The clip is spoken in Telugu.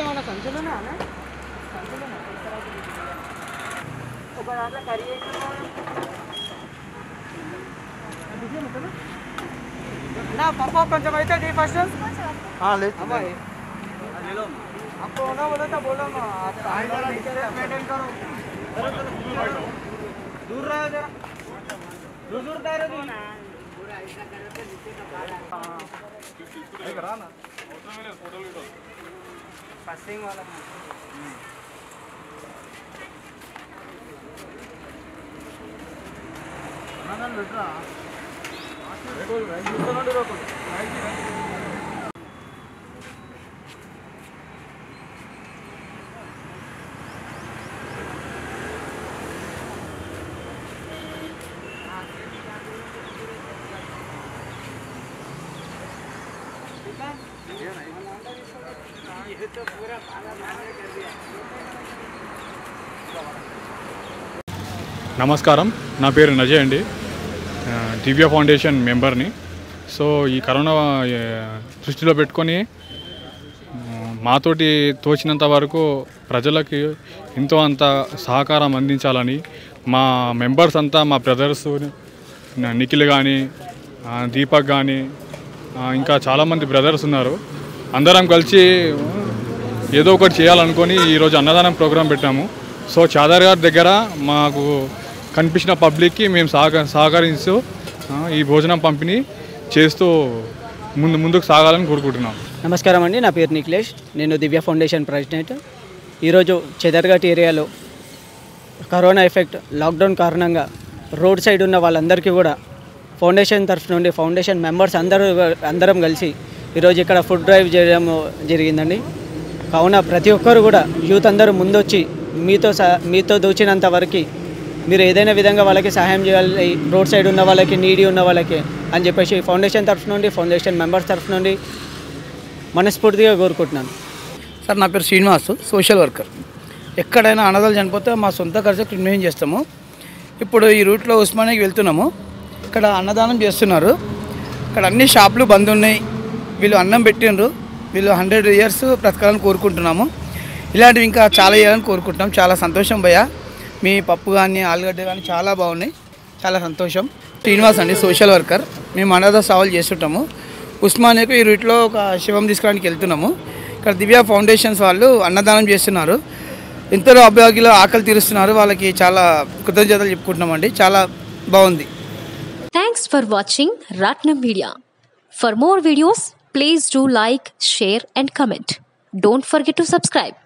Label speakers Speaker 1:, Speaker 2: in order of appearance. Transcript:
Speaker 1: ఏమన్నా సంచులున్నా ఒక దాంట్లో కర్రీ నా పప్ప కొంచెం అయితే दी फर्स्ट
Speaker 2: हाँ ले
Speaker 1: हमारे आपको होना बोला था बोलो ना आप मेंटेन करो दूर रहो जरा दूर दूर दायरे दूर ఫస్టింగ్ వాళ్ళ
Speaker 3: నమస్కారం నా పేరు నజయ్ అండి ఆ, దివ్య ఫౌండేషన్ మెంబర్ని. సో ఈ కరోనా దృష్టిలో పెట్టుకొని మాతోటి తోచినంత వరకు ప్రజలకి ఎంతో అంత సహకారం అందించాలని మా మెంబర్స్ అంతా మా బ్రదర్స్ నిఖిల్ కానీ దీపక్ కానీ ఇంకా చాలామంది బ్రదర్స్ ఉన్నారు. అందరం కలిసి ఏదో ఒకటి చేయాలనుకొని ఈరోజు అన్నదానం ప్రోగ్రాం పెట్టాము. సో చాదర్ గారి దగ్గర మాకు కనిపించిన పబ్లిక్కి మేము సహక సహకరిస్తూ ఈ భోజనం పంపిణీ చేస్తూ ముందు ముందుకు సాగాలని కోరుకుంటున్నాం.
Speaker 1: నమస్కారం అండి నా పేరు నిఖిలేష్. నేను దివ్య ఫౌండేషన్ ప్రెసిడెంట్. ఈరోజు చెదర్ఘట్ ఏరియాలో కరోనా ఎఫెక్ట్ లాక్డౌన్ కారణంగా రోడ్ సైడ్ ఉన్న వాళ్ళందరికీ కూడా ఫౌండేషన్ తరఫు నుండి ఫౌండేషన్ మెంబర్స్ అందరూ అందరం కలిసి ఈరోజు ఇక్కడ ఫుడ్ డ్రైవ్ చేయడం జరిగిందండి. కావున ప్రతి ఒక్కరు కూడా యూత్ అందరూ ముందొచ్చి మీతో మీతో దోచినంత వరకు మీరు ఏదైనా విధంగా వాళ్ళకి సహాయం చేయాలి రోడ్ సైడ్ ఉన్న వాళ్ళకి నీడి ఉన్న వాళ్ళకి అని చెప్పేసి ఫౌండేషన్ తరఫు నుండి ఫౌండేషన్ మెంబర్స్ తరఫు నుండి మనస్ఫూర్తిగా కోరుకుంటున్నాను.
Speaker 4: సార్ నా పేరు శ్రీనివాస్ సోషల్ వర్కర్. ఎక్కడైనా అనదలు చనిపోతే మా సొంత ఖర్చు క్రిమినేషన్ చేస్తాము. ఇప్పుడు ఈ రూట్లో ఉస్మానియాకి వెళ్తున్నాము. ఇక్కడ అన్నదానం చేస్తున్నారు. ఇక్కడ అన్ని షాపులు బంద్ ఉన్నాయి. వీళ్ళు అన్నం పెట్టిండ్రు. వీళ్ళు హండ్రెడ్ ఇయర్స్ బ్రతకాలని కోరుకుంటున్నాము. ఇలాంటివి ఇంకా చాలా చేయాలని కోరుకుంటున్నాం. చాలా సంతోషం భయ్యా. మీ పప్పు కానీ ఆలుగడ్డ కానీ చాలా బాగున్నాయి. చాలా సంతోషం. శ్రీనివాస్ అండి సోషల్ వర్కర్. మేము అనాథ సేవలు చేస్తుంటాము. ఉస్మానియాకు ఈ రూట్లో ఒక శివం తీసుకోవడానికి వెళ్తున్నాము. ఇక్కడ దివ్య ఫౌండేషన్స్ వాళ్ళు అన్నదానం చేస్తున్నారు. ఎంతో అభ్యాగిలో ఆకలి తీరుస్తున్నారు. వాళ్ళకి చాలా కృతజ్ఞతలు చెప్పుకుంటున్నామండి. చాలా బాగుంది.
Speaker 5: Thanks for watching Ratnam media for more videos please do like share and comment don't forget to subscribe